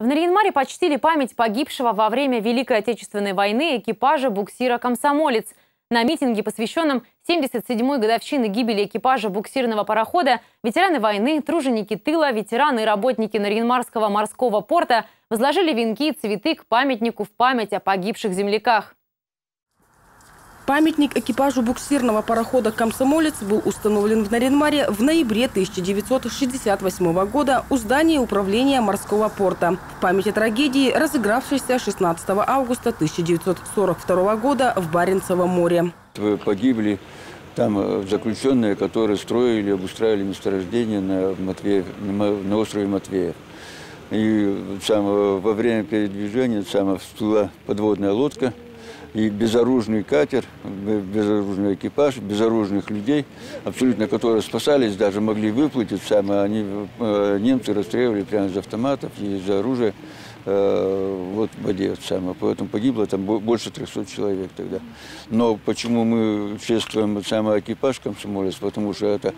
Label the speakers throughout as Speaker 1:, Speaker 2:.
Speaker 1: В Нарьинмаре почтили память погибшего во время Великой Отечественной войны экипажа буксира «Комсомолец». На митинге, посвященном 77-й годовщине гибели экипажа буксирного парохода, ветераны войны, труженики тыла, ветераны и работники Нарьинмарского морского порта возложили венки и цветы к памятнику в память о погибших земляках.
Speaker 2: Памятник экипажу буксирного парохода «Комсомолец» был установлен в Наринмаре в ноябре 1968 года у здания управления морского порта. В память о трагедии, разыгравшейся 16 августа 1942 года в Баренцевом море.
Speaker 3: Погибли там э, заключенные, которые строили, обустраивали месторождение на, Матвеев, на острове Матвеев. И сам, во время передвижения сама всплыла подводная лодка – и безоружный катер, безоружный экипаж, безоружных людей, абсолютно которые спасались, даже могли выплатить сами, они, э, немцы расстреливали прямо из автоматов и из оружия э, вот в воде самое. Поэтому погибло там больше 300 человек тогда. Но почему мы чествуем самый экипаж комсомолец? Потому что это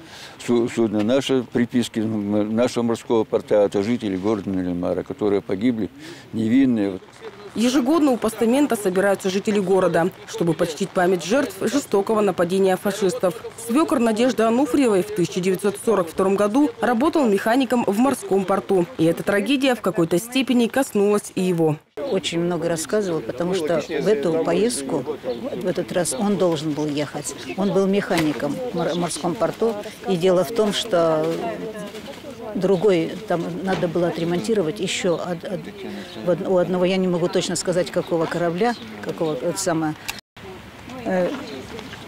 Speaker 3: судно наше, приписки нашего морского порта, это жители города Налимара, которые погибли невинные.
Speaker 2: Ежегодно у постамента собираются жители города, чтобы почтить память жертв жестокого нападения фашистов. Свекор Надежды Ануфриевой в 1942 году работал механиком в морском порту. И эта трагедия в какой-то степени коснулась и его.
Speaker 4: Очень много рассказывал, потому что в эту поездку, в этот раз он должен был ехать. Он был механиком в морском порту. И дело в том, что другой, там надо было отремонтировать еще од, од, у одного, я не могу точно сказать, какого корабля, какого, это самое, э,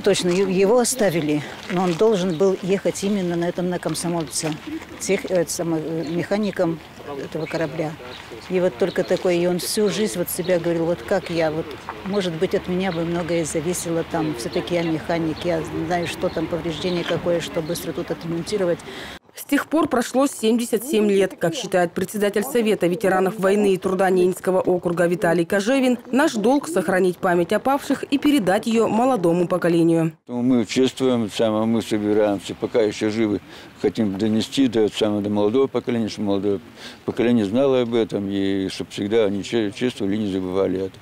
Speaker 4: точно его оставили, но он должен был ехать именно на этом, на комсомольце, тех, это самое, механиком этого корабля. И вот только такой, и он всю жизнь вот себя говорил, вот как я, вот, может быть, от меня бы многое зависело там, все-таки я механик, я знаю, что там повреждение какое, что быстро тут отремонтировать.
Speaker 2: С тех пор прошло 77 лет. Как считает председатель Совета ветеранов войны и труда Ненецкого округа Виталий Кожевин, наш долг – сохранить память о павших и передать ее молодому поколению.
Speaker 3: Мы чествуем, мы собираемся, пока еще живы, хотим донести до, самого, до молодого поколения, чтобы молодое поколение знало об этом, и чтобы всегда они чествовали и не забывали это.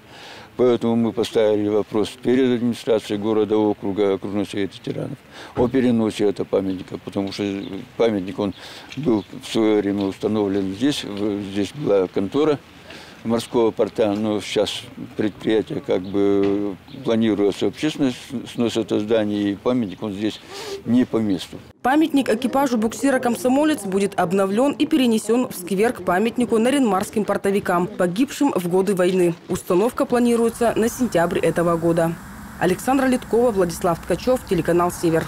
Speaker 3: Поэтому мы поставили вопрос перед администрацией города, округа, окружной совет ветеранов о переносе этого памятника, потому что памятник, он был в свое время установлен здесь, здесь была контора морского порта, но сейчас предприятие как бы планируется общественность снос это здание, и памятник он здесь не по месту.
Speaker 2: Памятник экипажу буксира «Комсомолец» будет обновлен и перенесен в сквер к памятнику наринмарским портовикам, погибшим в годы войны. Установка планируется на сентябрь этого года. Александра Литкова, Владислав Ткачев, телеканал «Север».